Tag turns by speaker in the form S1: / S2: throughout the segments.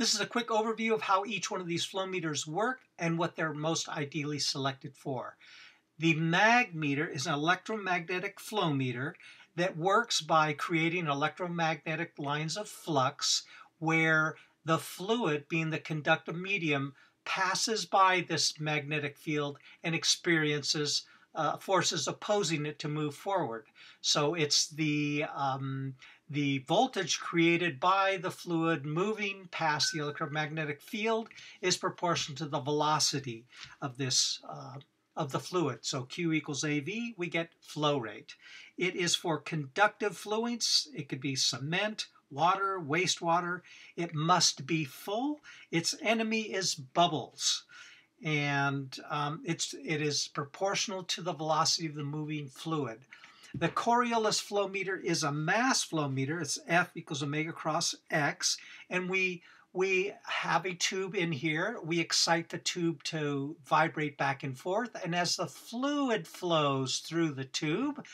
S1: This is a quick overview of how each one of these flow meters work and what they're most ideally selected for. The mag meter is an electromagnetic flow meter that works by creating electromagnetic lines of flux where the fluid, being the conductive medium, passes by this magnetic field and experiences uh, forces opposing it to move forward. So it's the um, the voltage created by the fluid moving past the electromagnetic field is proportional to the velocity of this uh, of the fluid. So Q equals AV, we get flow rate. It is for conductive fluids. It could be cement, water, wastewater. It must be full. Its enemy is bubbles. And um, it's, it is proportional to the velocity of the moving fluid. The Coriolis flow meter is a mass flow meter. It's F equals omega cross X. And we, we have a tube in here. We excite the tube to vibrate back and forth. And as the fluid flows through the tube,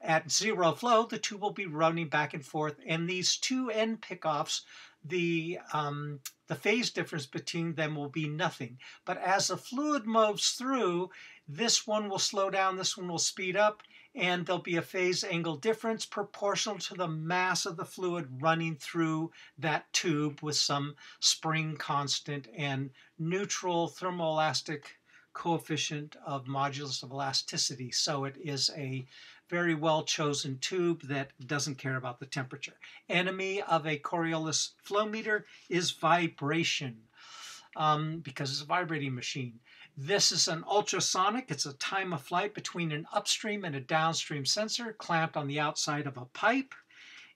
S1: at zero flow, the tube will be running back and forth. And these two end pickoffs, the um, the phase difference between them will be nothing. But as the fluid moves through, this one will slow down, this one will speed up, and there'll be a phase angle difference proportional to the mass of the fluid running through that tube with some spring constant and neutral thermoelastic coefficient of modulus of elasticity. So it is a very well chosen tube that doesn't care about the temperature. Enemy of a Coriolis flow meter is vibration um, because it's a vibrating machine. This is an ultrasonic. It's a time of flight between an upstream and a downstream sensor clamped on the outside of a pipe.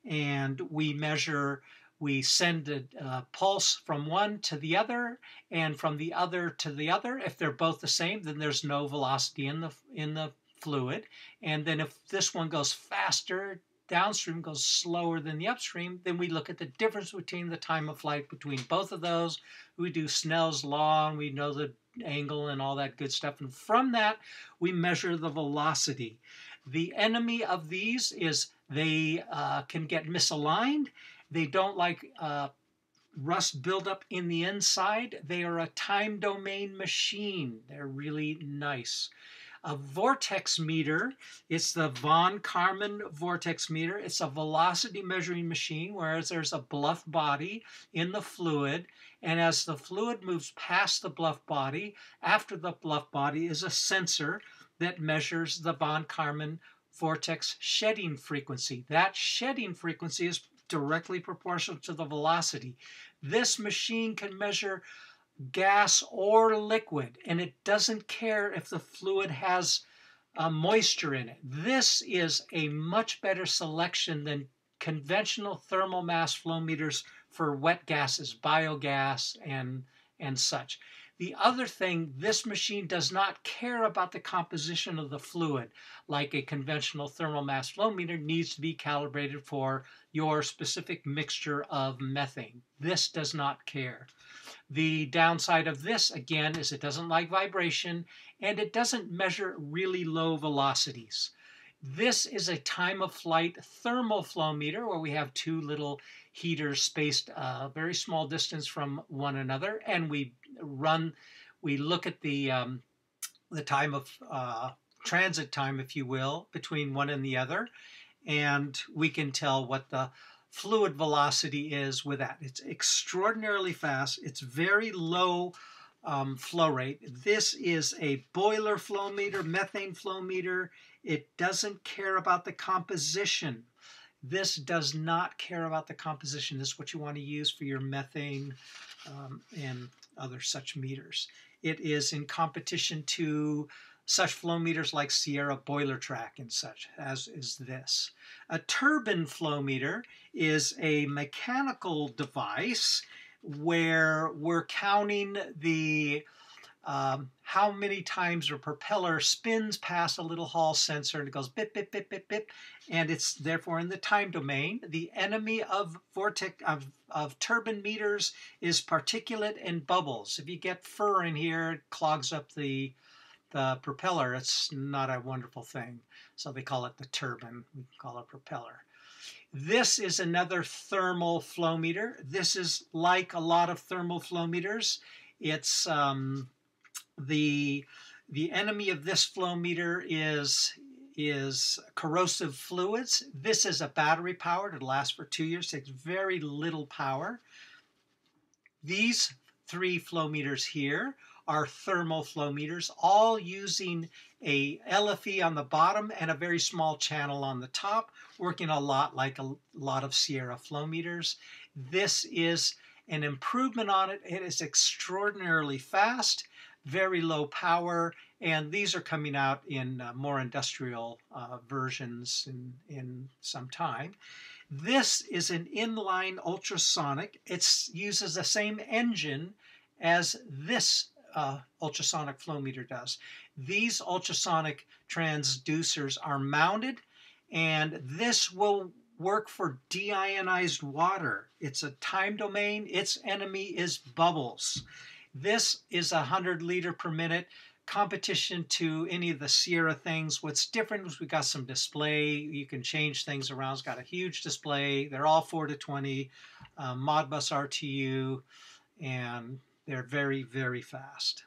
S1: And we measure, we send a, a pulse from one to the other and from the other to the other. If they're both the same, then there's no velocity in the, in the fluid. And then if this one goes faster, downstream goes slower than the upstream, then we look at the difference between the time of flight between both of those. We do Snell's law and we know the angle and all that good stuff. And from that, we measure the velocity. The enemy of these is they uh, can get misaligned. They don't like uh, rust buildup in the inside. They are a time domain machine. They're really nice a vortex meter. It's the von Karman vortex meter. It's a velocity measuring machine, whereas there's a bluff body in the fluid. And as the fluid moves past the bluff body, after the bluff body is a sensor that measures the von Karman vortex shedding frequency. That shedding frequency is directly proportional to the velocity. This machine can measure gas or liquid, and it doesn't care if the fluid has uh, moisture in it. This is a much better selection than conventional thermal mass flow meters for wet gases, biogas, and, and such. The other thing, this machine does not care about the composition of the fluid like a conventional thermal mass flow meter needs to be calibrated for your specific mixture of methane. This does not care. The downside of this, again, is it doesn't like vibration and it doesn't measure really low velocities. This is a time of flight thermal flow meter where we have two little heaters spaced a very small distance from one another and we run, we look at the, um, the time of uh, transit time, if you will, between one and the other and we can tell what the fluid velocity is with that. It's extraordinarily fast. It's very low um, flow rate. This is a boiler flow meter, methane flow meter. It doesn't care about the composition. This does not care about the composition. This is what you want to use for your methane um, and other such meters. It is in competition to such flow meters like Sierra BoilerTrak and such, as is this. A turbine flow meter is a mechanical device where we're counting the um, how many times a propeller spins past a little hall sensor and it goes bip, bip, bip, bip, bip, and it's therefore in the time domain. The enemy of vortex of, of turbine meters is particulate and bubbles. If you get fur in here, it clogs up the the propeller, it's not a wonderful thing. So they call it the turbine. We call it propeller. This is another thermal flow meter. This is like a lot of thermal flow meters. It's um, the the enemy of this flow meter is is corrosive fluids. This is a battery powered. It lasts for two years. Takes very little power. These three flow meters here are thermal flow meters, all using a LFE on the bottom and a very small channel on the top, working a lot like a lot of Sierra flow meters. This is an improvement on it. It is extraordinarily fast, very low power, and these are coming out in uh, more industrial uh, versions in, in some time. This is an inline ultrasonic. It uses the same engine as this uh, ultrasonic flow meter does. These ultrasonic transducers are mounted and this will work for deionized water. It's a time domain. Its enemy is bubbles. This is a 100 liter per minute competition to any of the Sierra things. What's different is we got some display. You can change things around. It's got a huge display. They're all 4 to 20 uh, Modbus RTU and they're very, very fast.